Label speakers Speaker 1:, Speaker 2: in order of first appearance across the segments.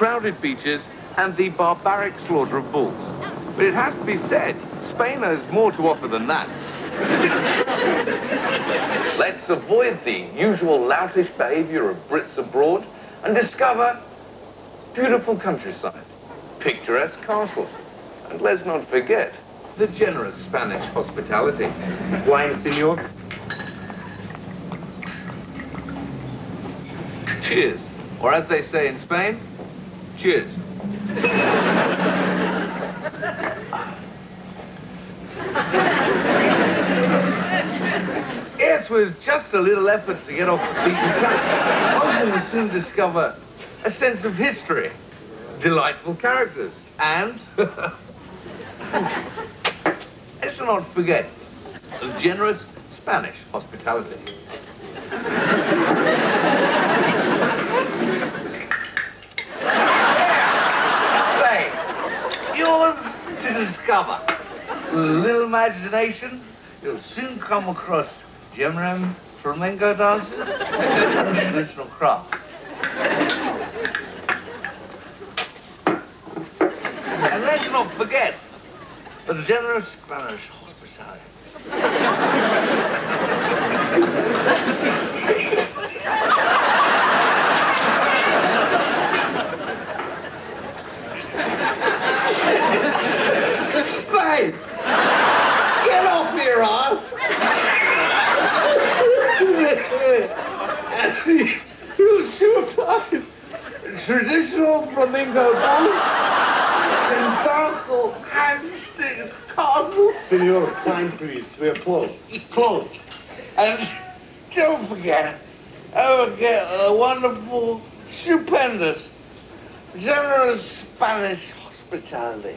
Speaker 1: crowded beaches, and the barbaric slaughter of bulls. But it has to be said, Spain has more to offer than that. Let's avoid the usual loutish behavior of Brits abroad and discover beautiful countryside, picturesque castles, and let's not forget the generous Spanish hospitality.
Speaker 2: Wine, senor?
Speaker 1: Cheers. Or as they say in Spain, cheers. yes, with just a little effort to get off the beaten track, one will soon discover a sense of history, delightful characters, and let's not forget the generous Spanish hospitality. Say, yours to discover. With a little imagination, you'll soon come across Gemram flamenco dances and traditional craft. And let's not forget the generous Spanish hospitality.
Speaker 2: Spain! Get off your ass! you super traditional flamingo dance, historical handstick castle.
Speaker 3: Senor, time please. We are closed.
Speaker 2: Close. And don't forget, don't forget a wonderful, stupendous, generous Spanish hospitality.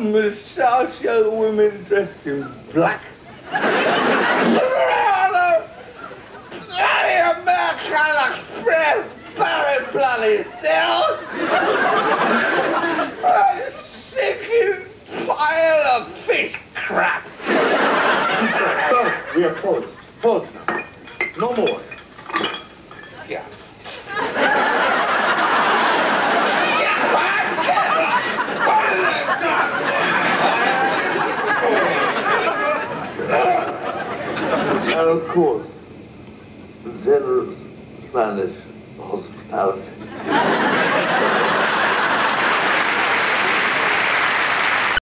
Speaker 2: mustachio women dressed in black. Bloody Americana Express! Barry bloody down! A sickening pile of fish crap!
Speaker 3: Sir, we are closed. Closed now. No more.
Speaker 2: Of course, the generous Spanish hospitality.